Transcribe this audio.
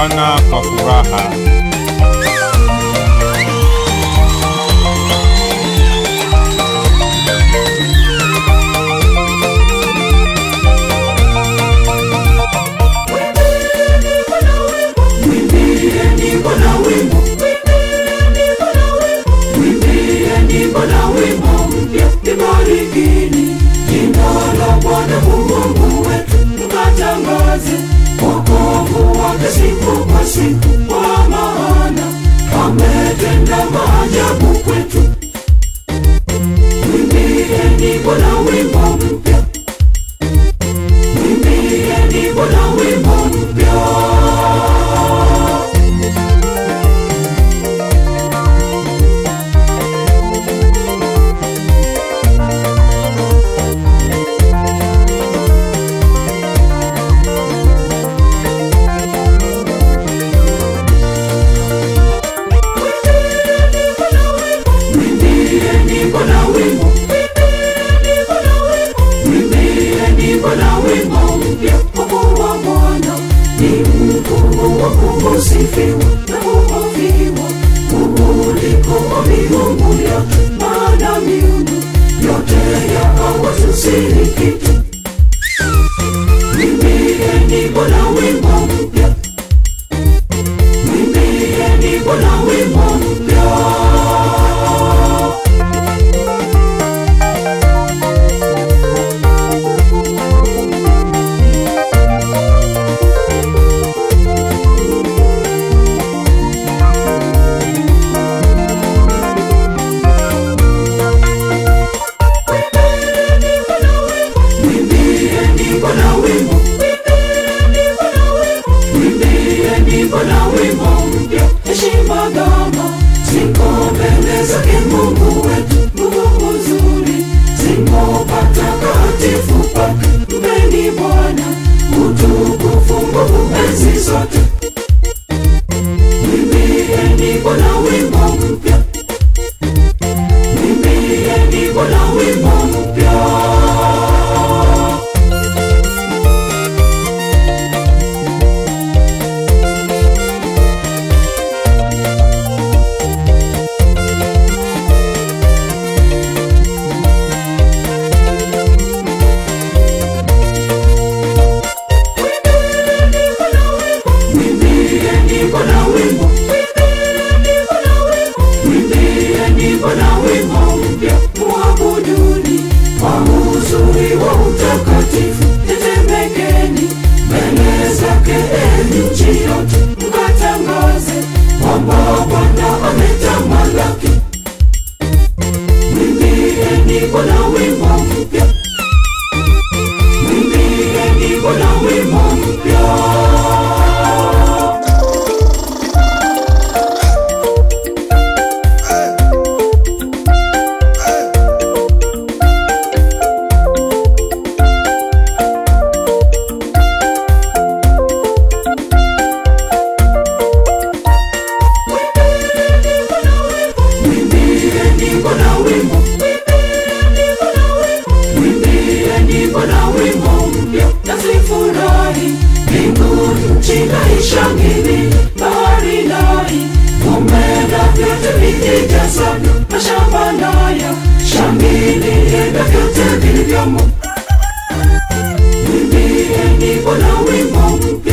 Bwana kwa furaha. siku kwa siku, kwa maana ametenda maajabu kwetu. Wimbieni Bwana, wimbieni Niko na wimbo Mimi niko niko na wimbo mpya. shangili bahari nayo umendavyo vijiji jasavyo mashamba nayo shangili enda vyote vilivyomo. Wimbieni Bwana wimbo mpya.